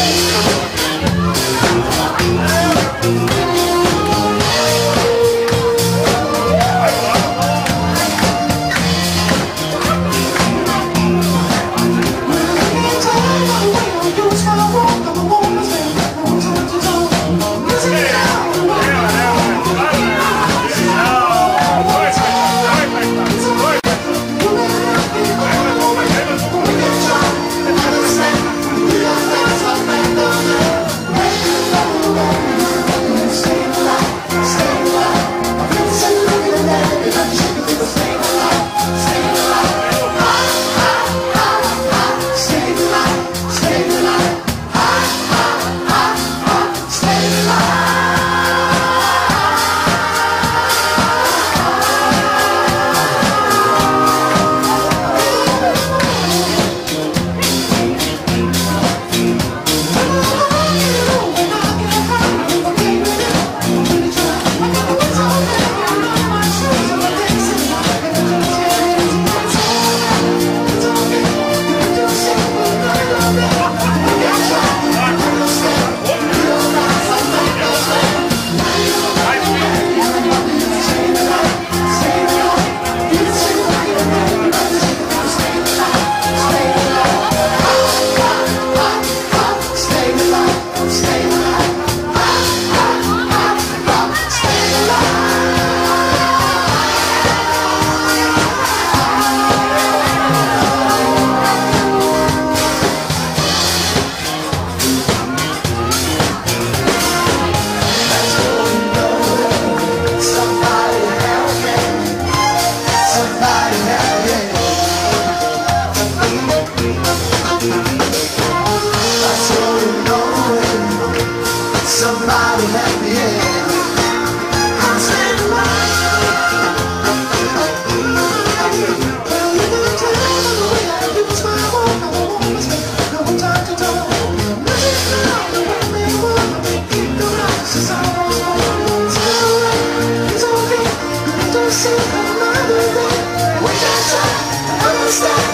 Hey! alone. Wish I tried, I won't stop.